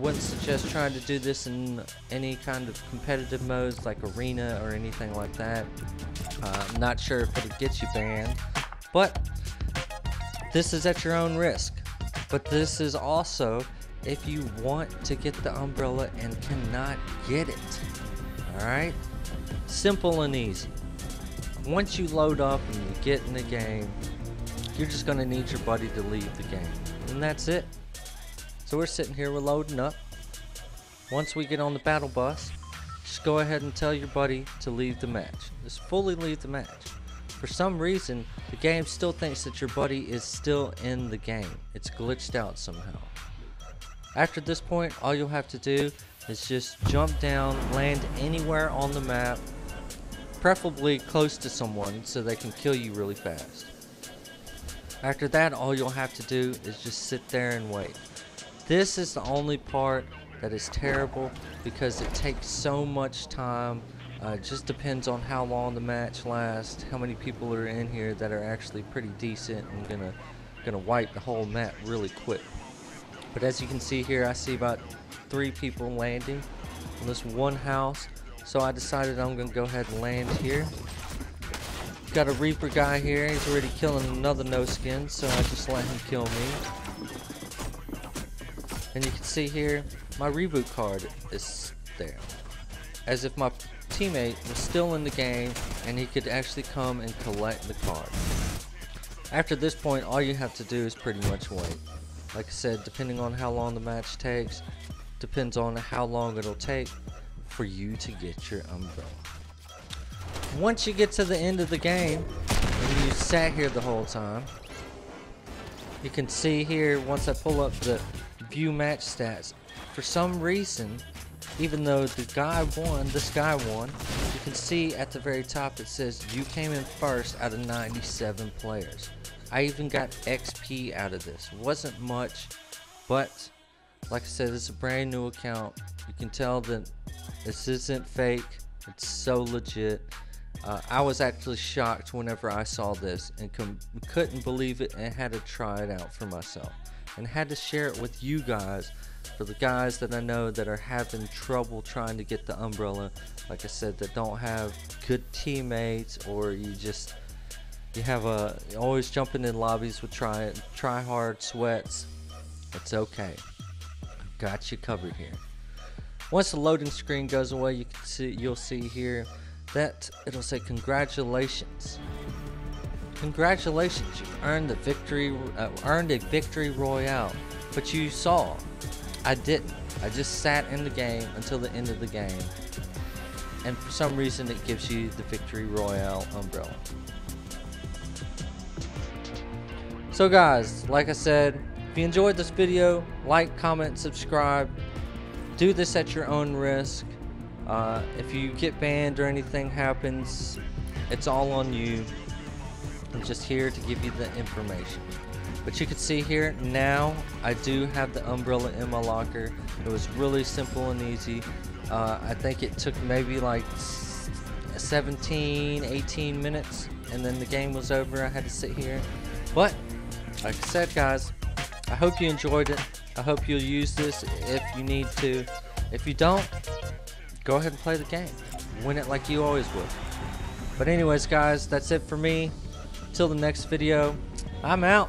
Wouldn't suggest trying to do this in any kind of competitive modes like arena or anything like that. Uh, I'm not sure if it'll get you banned, but this is at your own risk. But this is also if you want to get the umbrella and cannot get it. Alright? Simple and easy. Once you load up and you get in the game, you're just going to need your buddy to leave the game. And that's it. So we're sitting here, we're loading up. Once we get on the battle bus, just go ahead and tell your buddy to leave the match. Just fully leave the match. For some reason, the game still thinks that your buddy is still in the game. It's glitched out somehow. After this point, all you'll have to do is just jump down, land anywhere on the map, preferably close to someone so they can kill you really fast. After that, all you'll have to do is just sit there and wait. This is the only part that is terrible because it takes so much time. Uh, just depends on how long the match lasts, how many people are in here that are actually pretty decent and gonna gonna wipe the whole map really quick. But as you can see here, I see about three people landing on this one house. So I decided I'm gonna go ahead and land here. Got a Reaper guy here. He's already killing another no skin, so I just let him kill me. And you can see here, my reboot card is there. As if my teammate was still in the game and he could actually come and collect the card. After this point, all you have to do is pretty much wait. Like I said, depending on how long the match takes, depends on how long it'll take for you to get your umbrella. Once you get to the end of the game, and you sat here the whole time, you can see here, once I pull up the view match stats. For some reason, even though the guy won, this guy won, you can see at the very top it says you came in first out of 97 players. I even got XP out of this. Wasn't much, but like I said, it's a brand new account. You can tell that this isn't fake. It's so legit. Uh, I was actually shocked whenever I saw this and couldn't believe it and had to try it out for myself and had to share it with you guys. For the guys that I know that are having trouble trying to get the umbrella like I said that don't have good teammates or you just you have a always jumping in lobbies with try try hard sweats it's okay. I've got you covered here. Once the loading screen goes away you can see you'll see here that it'll say congratulations Congratulations, you've earned the victory, uh, earned a victory royale. But you saw, I didn't. I just sat in the game until the end of the game, and for some reason it gives you the victory royale umbrella. So guys, like I said, if you enjoyed this video, like, comment, subscribe. Do this at your own risk. Uh, if you get banned or anything happens, it's all on you. I'm just here to give you the information. But you can see here now I do have the umbrella in my locker. It was really simple and easy. Uh, I think it took maybe like 17, 18 minutes and then the game was over. I had to sit here. But like I said guys, I hope you enjoyed it. I hope you'll use this if you need to. If you don't, go ahead and play the game. Win it like you always would. But anyways guys, that's it for me. Till the next video, I'm out.